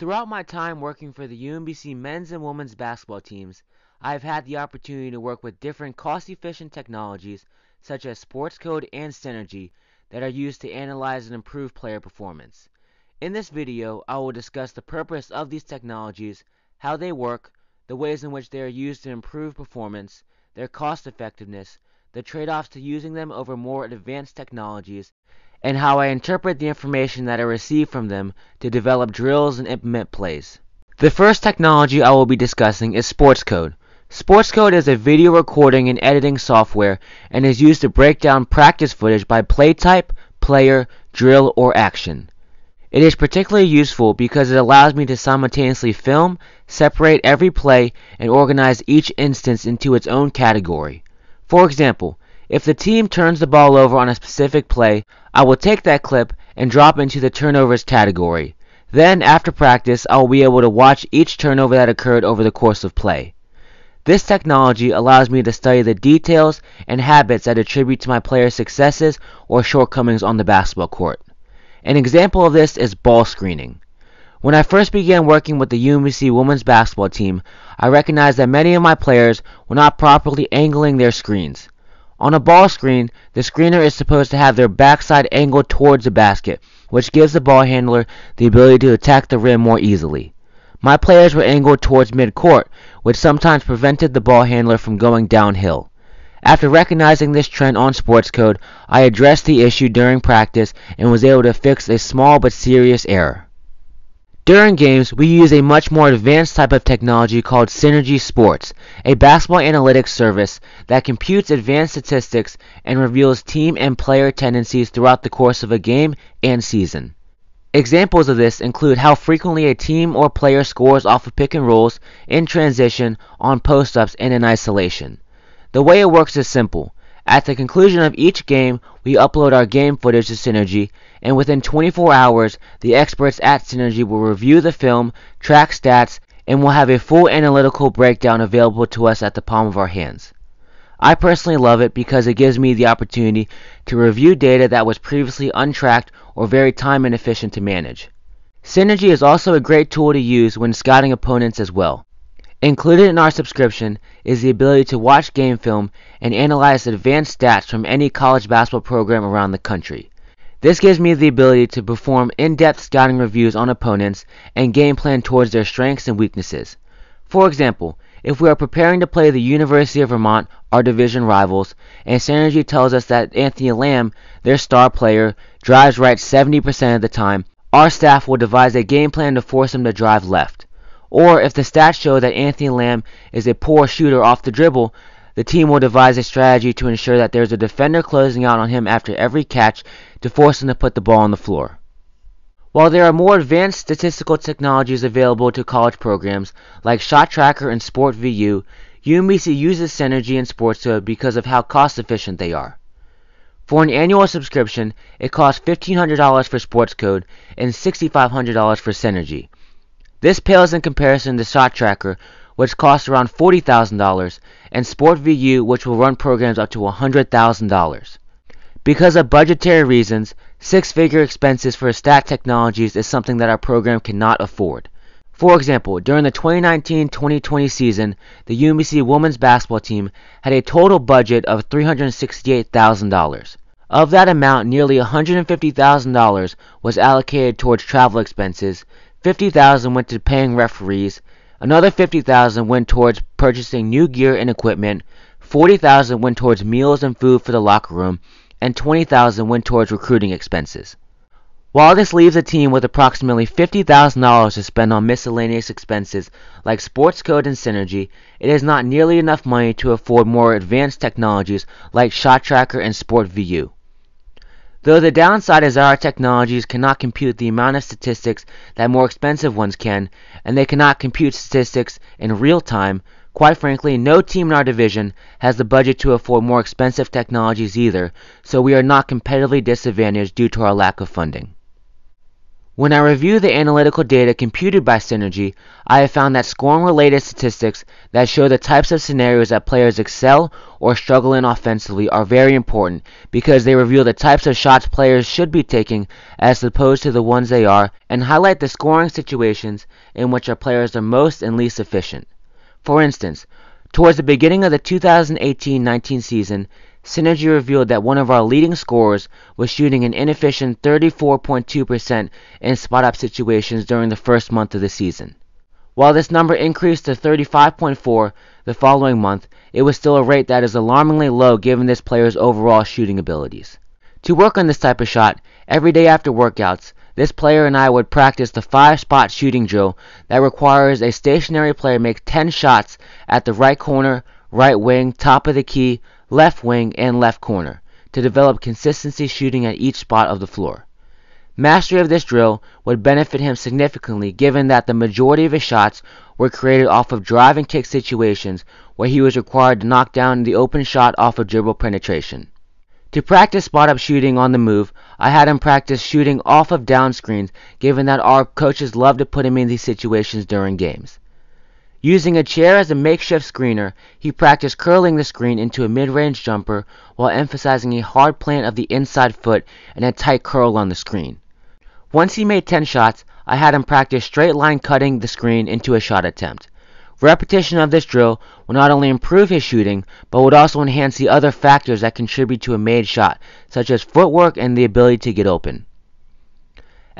Throughout my time working for the UMBC men's and women's basketball teams, I have had the opportunity to work with different cost-efficient technologies such as Sports Code and Synergy that are used to analyze and improve player performance. In this video, I will discuss the purpose of these technologies, how they work, the ways in which they are used to improve performance, their cost effectiveness, the trade-offs to using them over more advanced technologies, and how I interpret the information that I receive from them to develop drills and implement plays. The first technology I will be discussing is Sports Code. Sports Code is a video recording and editing software and is used to break down practice footage by play type, player, drill, or action. It is particularly useful because it allows me to simultaneously film, separate every play, and organize each instance into its own category. For example, if the team turns the ball over on a specific play, I will take that clip and drop into the turnovers category. Then, after practice, I will be able to watch each turnover that occurred over the course of play. This technology allows me to study the details and habits that attribute to my players' successes or shortcomings on the basketball court. An example of this is ball screening. When I first began working with the UMBC women's basketball team, I recognized that many of my players were not properly angling their screens. On a ball screen, the screener is supposed to have their backside angled towards the basket, which gives the ball handler the ability to attack the rim more easily. My players were angled towards midcourt, which sometimes prevented the ball handler from going downhill. After recognizing this trend on Sports Code, I addressed the issue during practice and was able to fix a small but serious error. During games, we use a much more advanced type of technology called Synergy Sports, a basketball analytics service that computes advanced statistics and reveals team and player tendencies throughout the course of a game and season. Examples of this include how frequently a team or player scores off of pick and rolls, in transition, on post ups, and in isolation. The way it works is simple. At the conclusion of each game, we upload our game footage to Synergy, and within 24 hours, the experts at Synergy will review the film, track stats, and will have a full analytical breakdown available to us at the palm of our hands. I personally love it because it gives me the opportunity to review data that was previously untracked or very time inefficient to manage. Synergy is also a great tool to use when scouting opponents as well. Included in our subscription is the ability to watch game film and analyze advanced stats from any college basketball program around the country. This gives me the ability to perform in-depth scouting reviews on opponents and game plan towards their strengths and weaknesses. For example, if we are preparing to play the University of Vermont, our division rivals, and Synergy tells us that Anthony Lamb, their star player, drives right 70% of the time, our staff will devise a game plan to force him to drive left. Or if the stats show that Anthony Lamb is a poor shooter off the dribble, the team will devise a strategy to ensure that there's a defender closing out on him after every catch to force him to put the ball on the floor. While there are more advanced statistical technologies available to college programs like Shot Tracker and SportVU, UMBC uses Synergy and SportsCode because of how cost efficient they are. For an annual subscription, it costs $1,500 for SportsCode and $6,500 for Synergy. This pales in comparison to Shot Tracker, which costs around $40,000, and SportVU, which will run programs up to $100,000. Because of budgetary reasons, six-figure expenses for stat technologies is something that our program cannot afford. For example, during the 2019-2020 season, the UMBC women's basketball team had a total budget of $368,000. Of that amount, nearly $150,000 was allocated towards travel expenses, 50,000 went to paying referees, another 50,000 went towards purchasing new gear and equipment, 40,000 went towards meals and food for the locker room, and 20,000 went towards recruiting expenses. While this leaves a team with approximately $50,000 to spend on miscellaneous expenses like sports code and synergy, it is not nearly enough money to afford more advanced technologies like Shot Tracker and SportVU. Though the downside is that our technologies cannot compute the amount of statistics that more expensive ones can, and they cannot compute statistics in real time, quite frankly, no team in our division has the budget to afford more expensive technologies either, so we are not competitively disadvantaged due to our lack of funding. When I review the analytical data computed by Synergy, I have found that scoring related statistics that show the types of scenarios that players excel or struggle in offensively are very important because they reveal the types of shots players should be taking as opposed to the ones they are and highlight the scoring situations in which our players are most and least efficient. For instance, towards the beginning of the 2018-19 season, Synergy revealed that one of our leading scorers was shooting an inefficient 34.2% in spot-up situations during the first month of the season. While this number increased to 35.4 the following month, it was still a rate that is alarmingly low given this player's overall shooting abilities. To work on this type of shot, every day after workouts, this player and I would practice the five spot shooting drill that requires a stationary player make 10 shots at the right corner, right wing, top of the key, left wing, and left corner to develop consistency shooting at each spot of the floor. Mastery of this drill would benefit him significantly given that the majority of his shots were created off of drive and kick situations where he was required to knock down the open shot off of dribble penetration. To practice spot up shooting on the move, I had him practice shooting off of down screens given that our coaches love to put him in these situations during games. Using a chair as a makeshift screener, he practiced curling the screen into a mid-range jumper while emphasizing a hard plant of the inside foot and a tight curl on the screen. Once he made 10 shots, I had him practice straight line cutting the screen into a shot attempt. Repetition of this drill will not only improve his shooting, but would also enhance the other factors that contribute to a made shot, such as footwork and the ability to get open.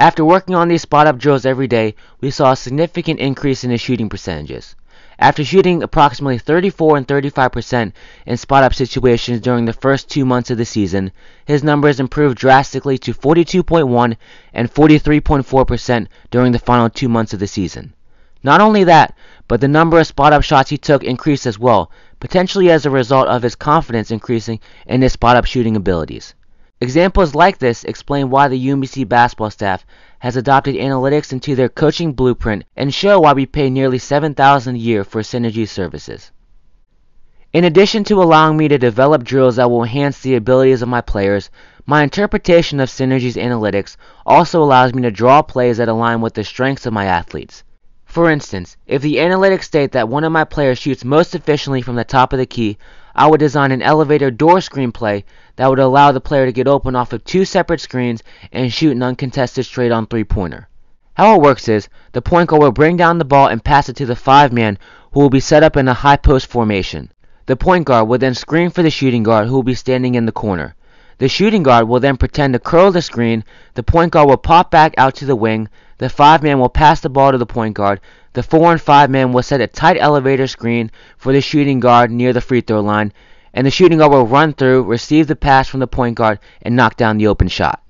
After working on these spot up drills every day, we saw a significant increase in his shooting percentages. After shooting approximately 34 and 35% in spot up situations during the first two months of the season, his numbers improved drastically to 42.1 and 43.4% during the final two months of the season. Not only that, but the number of spot up shots he took increased as well, potentially as a result of his confidence increasing in his spot up shooting abilities. Examples like this explain why the UMBC basketball staff has adopted analytics into their coaching blueprint and show why we pay nearly 7000 a year for Synergy services. In addition to allowing me to develop drills that will enhance the abilities of my players, my interpretation of Synergy's analytics also allows me to draw plays that align with the strengths of my athletes. For instance, if the analytics state that one of my players shoots most efficiently from the top of the key, I would design an elevator door screen play that would allow the player to get open off of two separate screens and shoot an uncontested straight on three pointer. How it works is the point guard will bring down the ball and pass it to the five man who will be set up in a high post formation. The point guard will then screen for the shooting guard who will be standing in the corner. The shooting guard will then pretend to curl the screen, the point guard will pop back out to the wing, the five man will pass the ball to the point guard, the 4 and 5 man will set a tight elevator screen for the shooting guard near the free throw line, and the shooting guard will run through, receive the pass from the point guard, and knock down the open shot.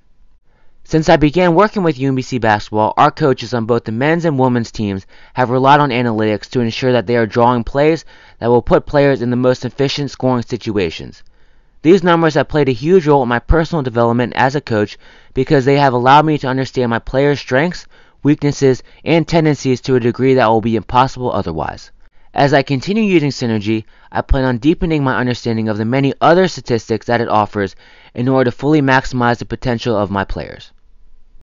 Since I began working with UMBC basketball, our coaches on both the men's and women's teams have relied on analytics to ensure that they are drawing plays that will put players in the most efficient scoring situations. These numbers have played a huge role in my personal development as a coach because they have allowed me to understand my players' strengths, weaknesses, and tendencies to a degree that will be impossible otherwise. As I continue using Synergy, I plan on deepening my understanding of the many other statistics that it offers in order to fully maximize the potential of my players.